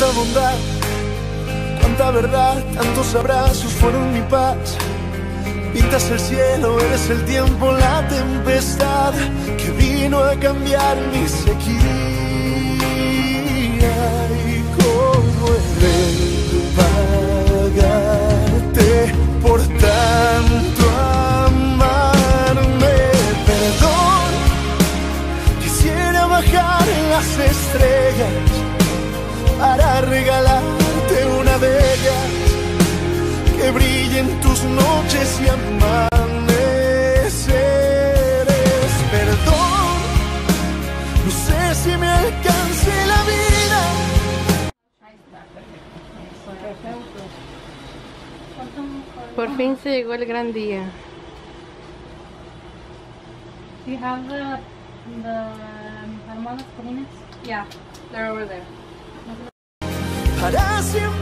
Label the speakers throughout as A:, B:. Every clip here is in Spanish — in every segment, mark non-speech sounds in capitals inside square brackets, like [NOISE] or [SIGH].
A: Cuánta bondad, cuánta verdad, tantos abrazos fueron mi paz. Pintas el cielo, eres el tiempo, la tempestad que vino a cambiar mi sequía. Y cómo he por tanto amarme. Perdón, quisiera bajar las estrellas para regalarte una de ellas que brillen tus noches y amaneceres. Perdón, no sé si me alcance la vida.
B: Por fin se llegó el gran día.
C: Do you have the the almohadas colinas?
B: Yeah, they're over there.
A: Para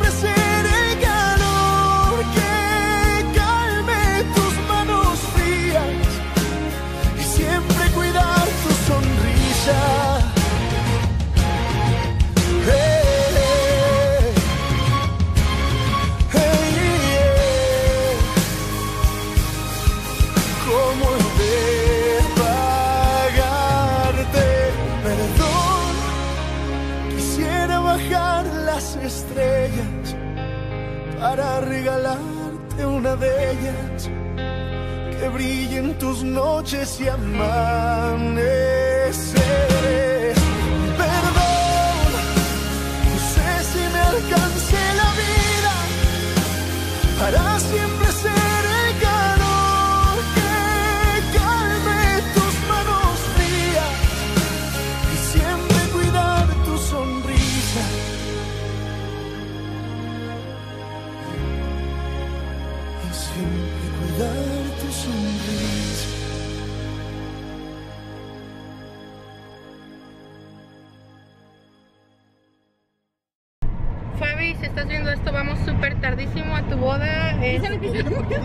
A: para regalarte una de ellas que brillen tus noches y amaneceres. Perdón, no sé si me alcance la vida para siempre siempre cuidar tu sonrisa.
B: Fabi, si estás viendo esto, vamos súper tardísimo a tu boda. Es-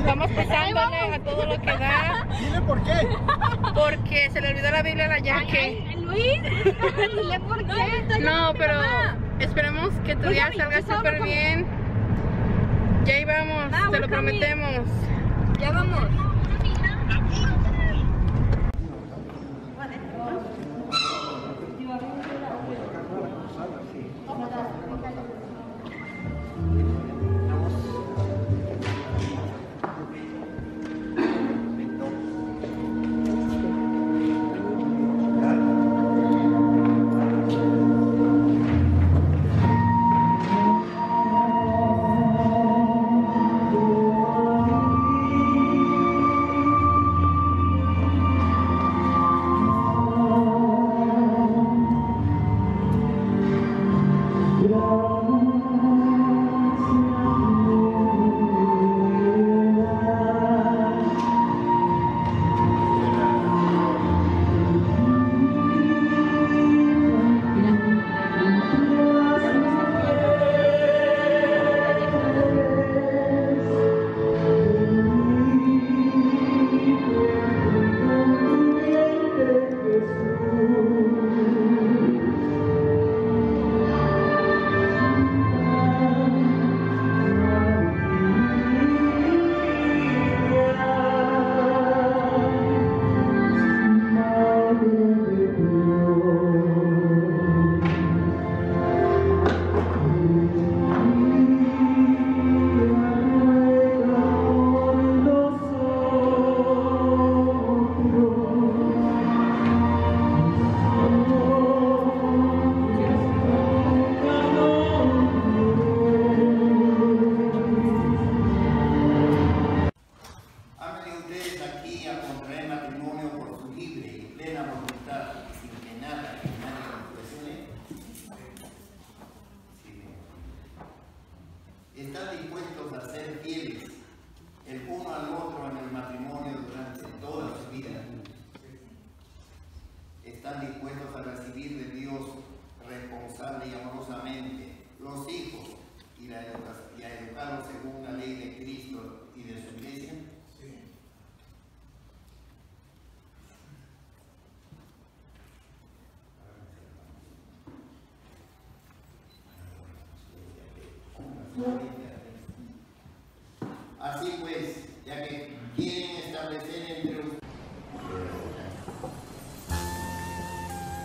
B: vamos pesándole a todo lo que da. [LAUGHS]
A: Dile por qué.
B: Porque se le olvidó la Biblia a la Yaque.
C: Luis, [LAUGHS] dile por qué.
B: No, pero esperemos que tu día salga súper bien. Ya ahí vamos,
C: Ah,
B: te lo prometemos.
C: Ya vamos.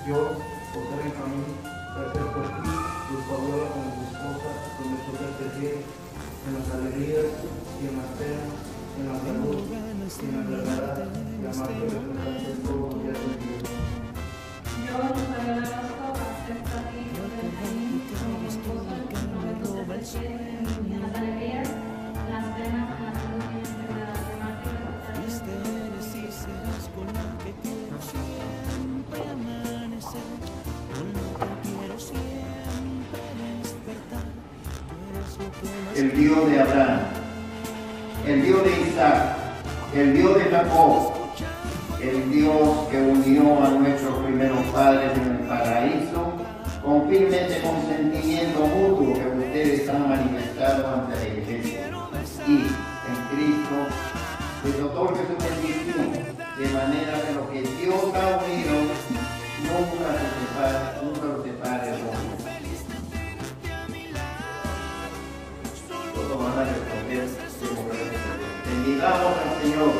D: Yo, José Benjamín, gracias por ti, por tu abuela, con mi esposa, con nuestros seres en las alegrías y en las penas, en la salud y en la verdad, y amarte y todo el día de
E: Yo,
F: el Dios de Abraham, el Dios de Isaac, el Dios de Jacob, el Dios que unió a nuestros primeros padres en el paraíso, confirme este consentimiento mutuo que ustedes han manifestado ante la iglesia. Y en Cristo les otorgue su bendición, de manera que lo que Dios ha unido nunca se separa. Pidamos al Señor.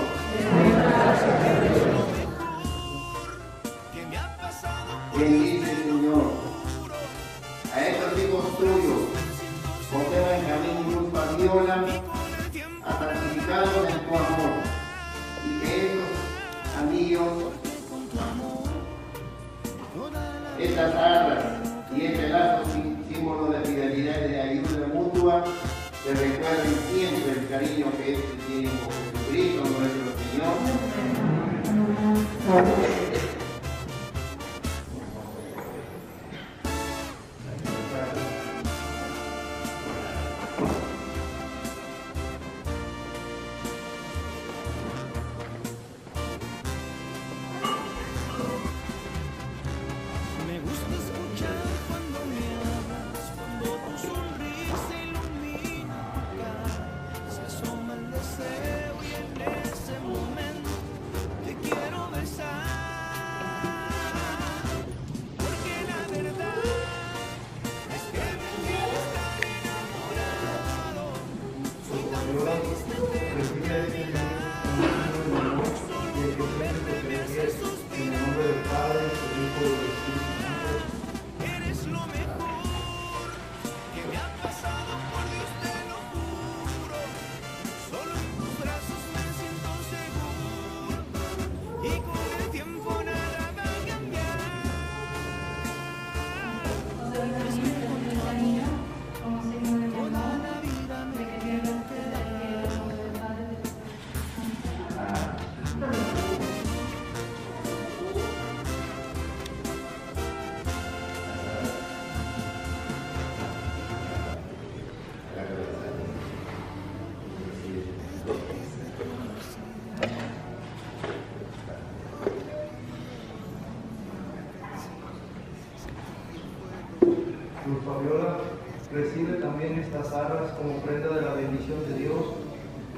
E: como
D: prenda de la bendición de Dios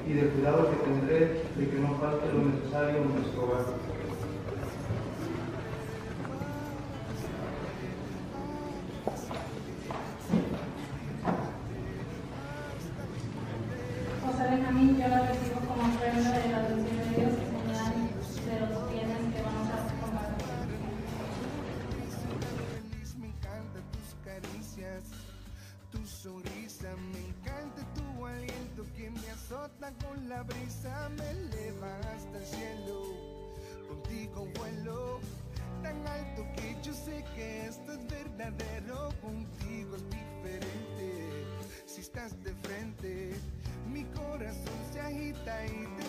D: y del cuidado que tendré de que no falte lo
E: tijd.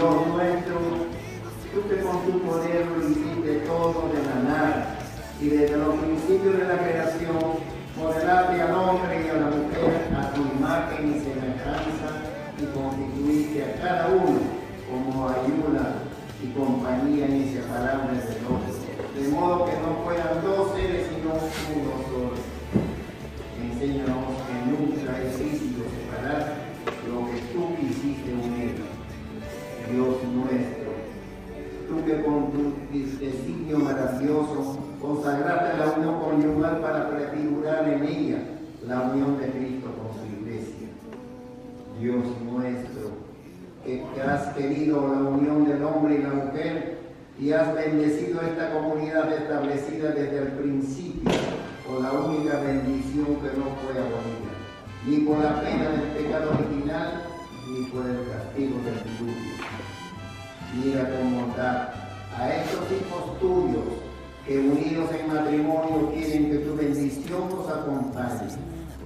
E: Dios
F: nuestro, tú que con tu poder lo hiciste todo de la nada y desde los principios de la creación modelaste al hombre y a la mujer a tu imagen y semejanza y constituiste a cada uno como ayuda y compañía inseparable del otro, de modo que no fueran dos seres sino uno solo. Con tu designio maravilloso consagraste la unión conyugal para prefigurar en ella la unión de Cristo con su iglesia. Dios nuestro, que has querido la unión del hombre y la mujer y has bendecido esta comunidad establecida desde el principio por la única bendición que no fue abolida, ni por la pena del pecado original, ni por el castigo del diluvio. Mira con bondad a estos hijos tuyos que unidos en matrimonio quieren que tu bendición nos acompañe.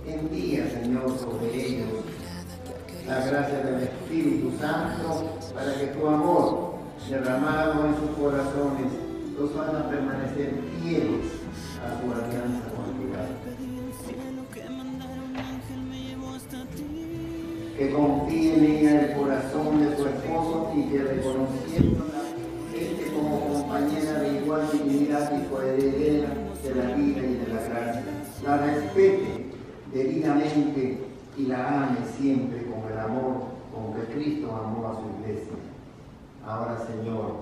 F: Envía, Señor, sobre ellos la gracia del Espíritu Santo para que tu amor derramado en sus corazones los haga permanecer fieles a su alianza conjugal. que confíe en el corazón de su esposo y que reconociendo la respete debidamente y la ame siempre con el amor con que Cristo amó a su iglesia. Ahora, Señor,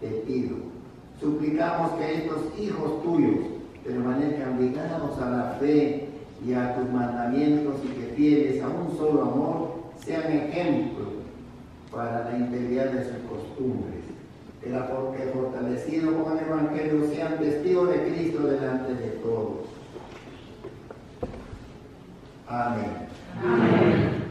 F: te pido, suplicamos que estos hijos tuyos permanezcan ligados a la fe y a tus mandamientos y que fieles a un solo amor sean ejemplo para la integridad de sus costumbres. Que, la, que fortalecido con el Evangelio sean testigos de Cristo delante de todos.
C: Amin. Amin.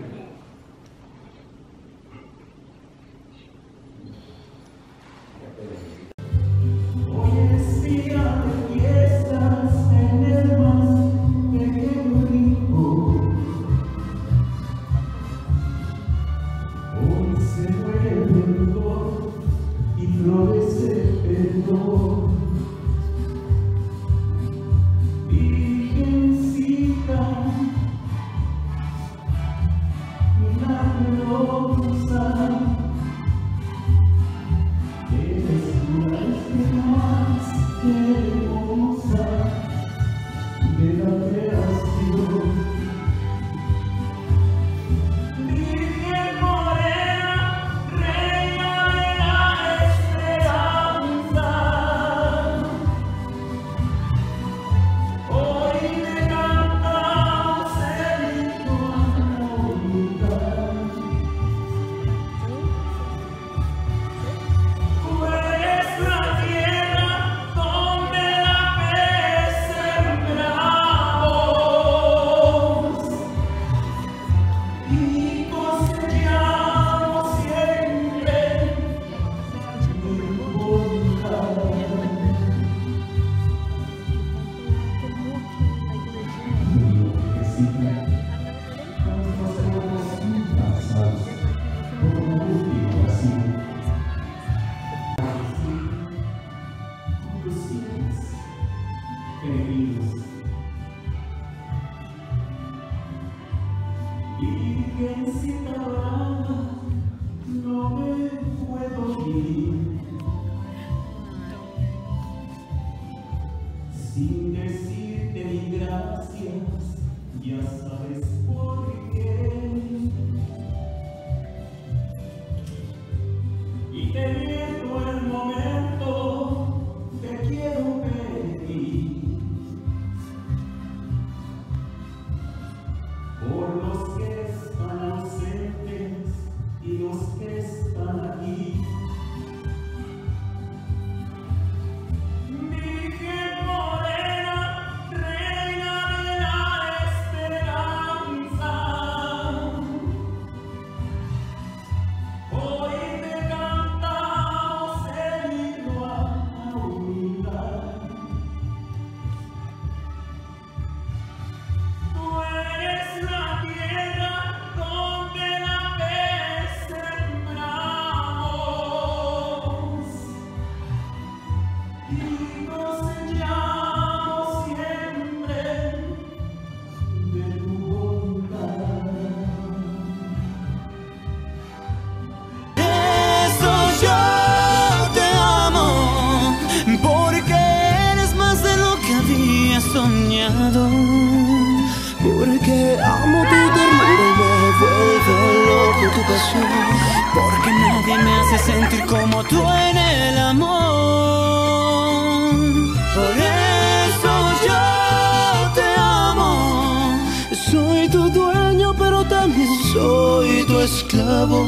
C: Como
G: tú
H: en el amor. Por eso yo te amo. Soy tu dueño, pero también soy tu esclavo.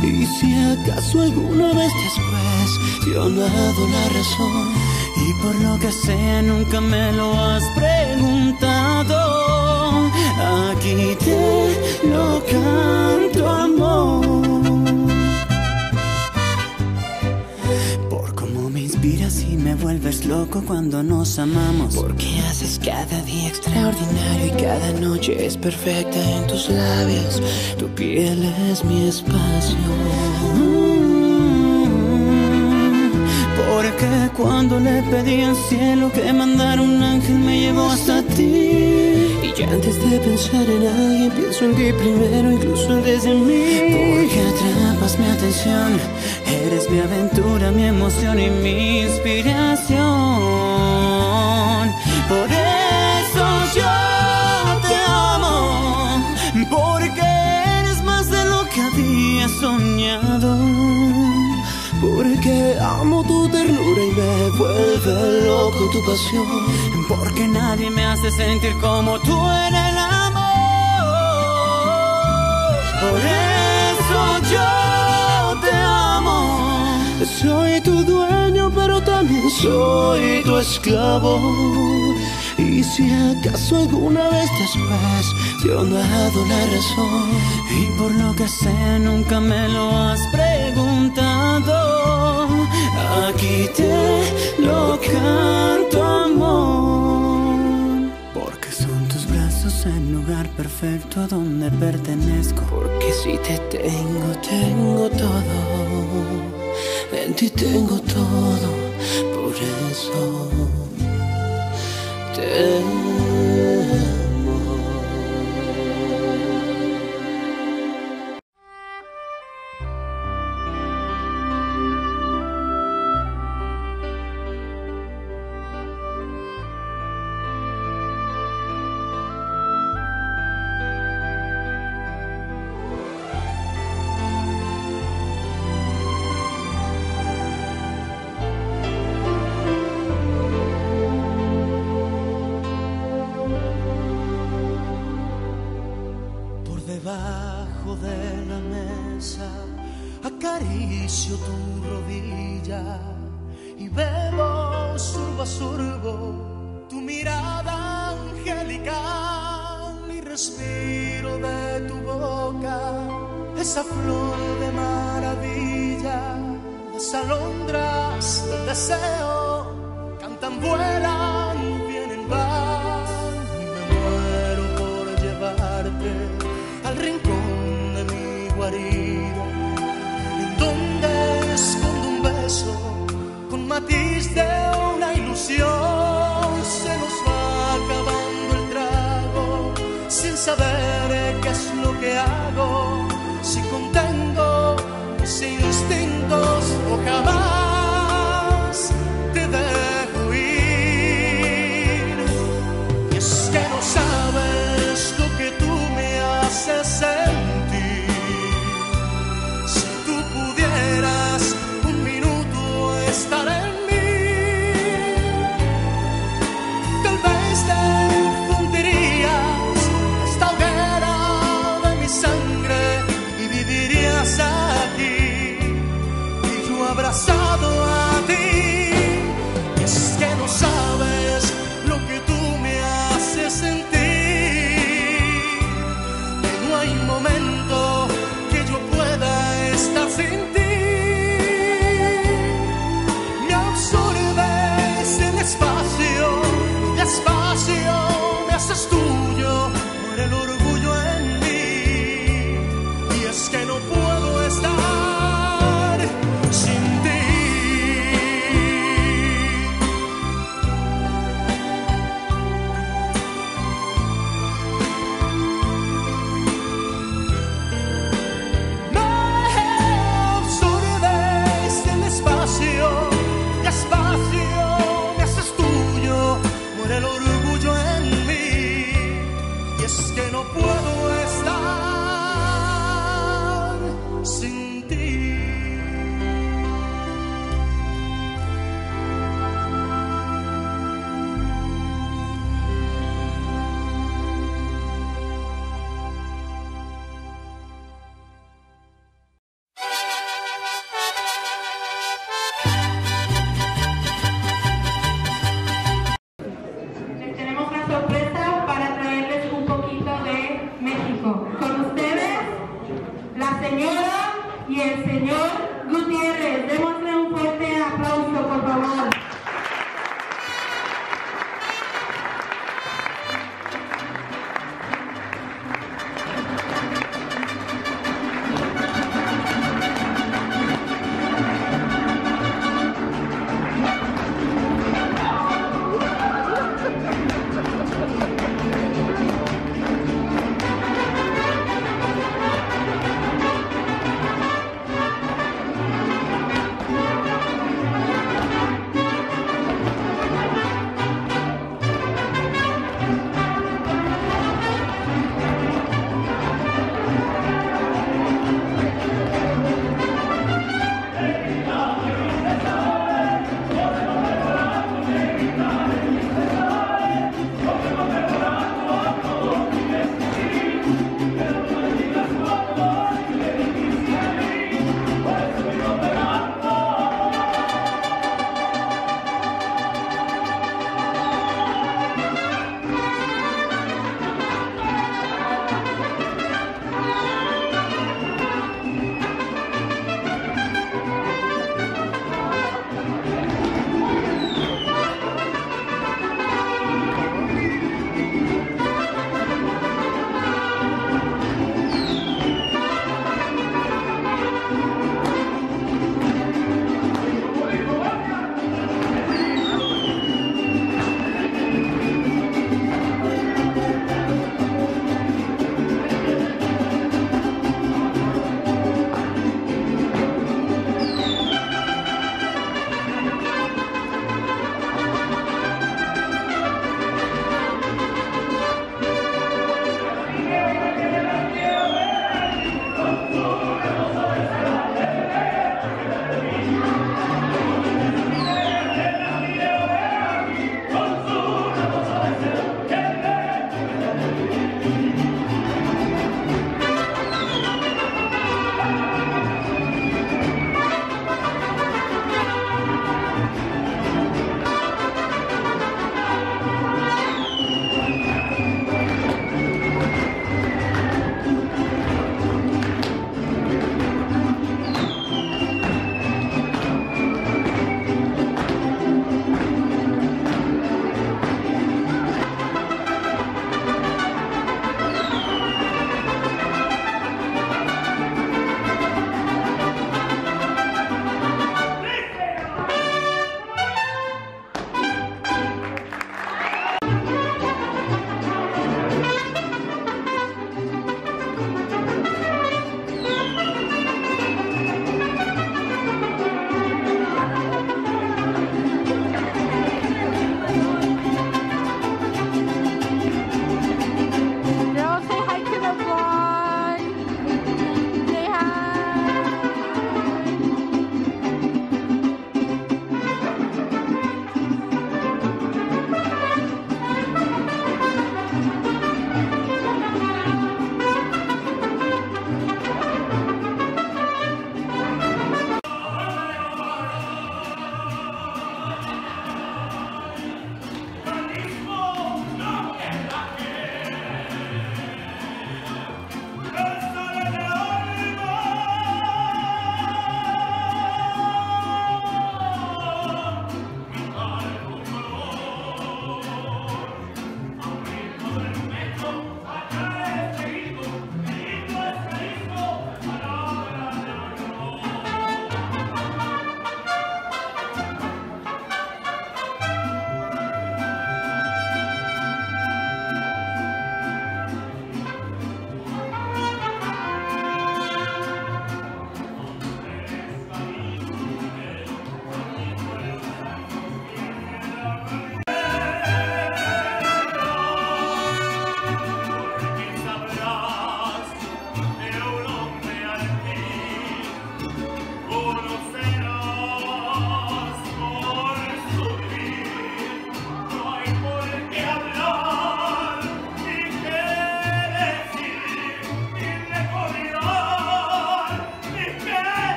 H: Y si acaso alguna vez después te han dado la razón y por lo que sea nunca me lo has preguntado, aquí te lo canto amor. Y me vuelves loco cuando nos amamos. Porque haces cada día extraordinario y cada noche es perfecta en tus labios. Tu piel es mi espacio. Porque cuando le pedí al cielo que mandara un ángel me llevó hasta ti. Y ya antes de pensar en alguien pienso en ti primero, incluso antes de mí. Porque atrapas mi atención, eres mi aventura, mi emoción y mi inspiración. Por eso yo te amo, porque eres más de lo que había soñado. Porque amo tu ternura y me vuelve loco tu pasión. Porque nadie me hace sentir como tú en el amor. Por eso yo. Soy tu dueño, pero también soy tu esclavo. Y si acaso alguna vez después te han dado la razón y por lo que sé nunca me lo has preguntado, aquí te lo canto amor. Porque son tus brazos el lugar perfecto donde pertenezco. Porque si te tengo, tengo todo. En ti tengo todo. Por eso te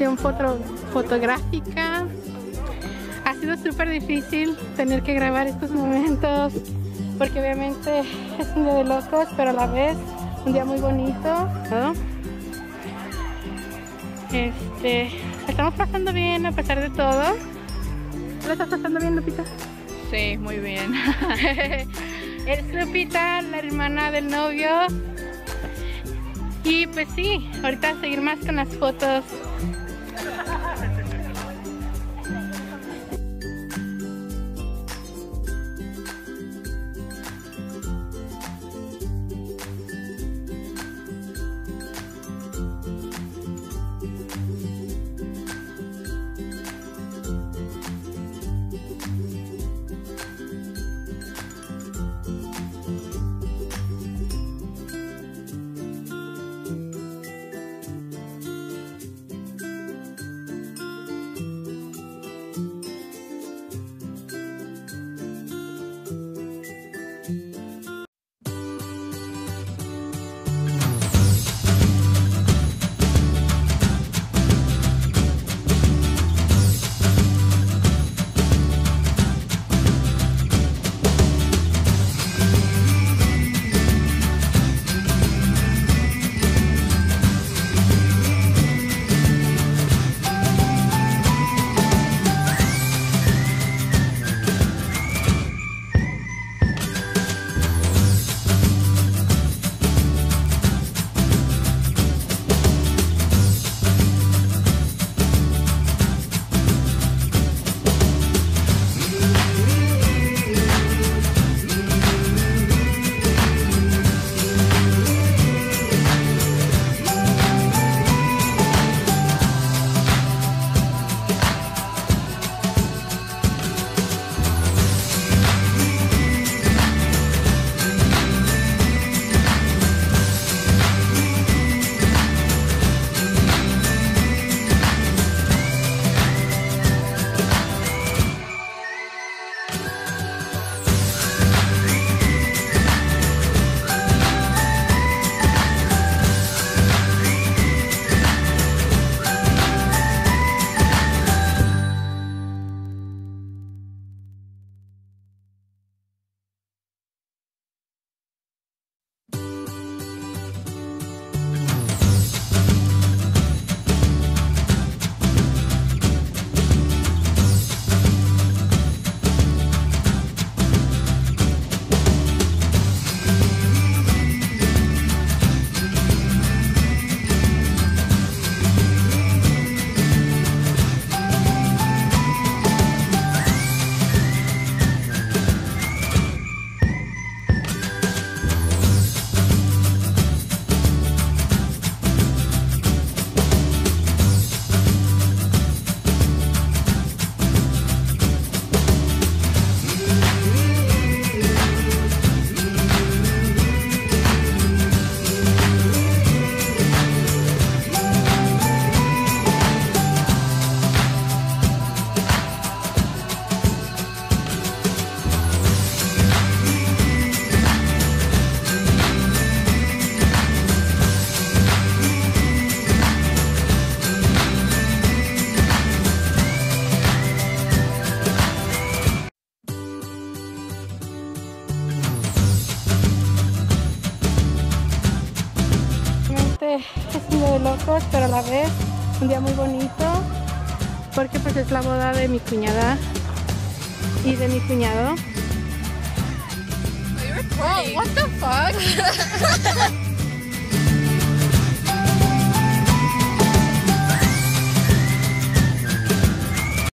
B: sesión foto- fotográfica. Ha sido súper difícil tener que grabar estos momentos porque obviamente es un día de locos, pero a la vez un día muy bonito. ¿no? Este, estamos pasando bien a pesar de todo. ¿Lo estás pasando bien, Lupita?
I: Sí, muy bien. [LAUGHS]
B: Es Lupita, la hermana del novio. Y pues sí, ahorita seguir más con las fotos. De mi cuñada y de mi cuñado.
I: Whoa, what the fuck? [LAUGHS]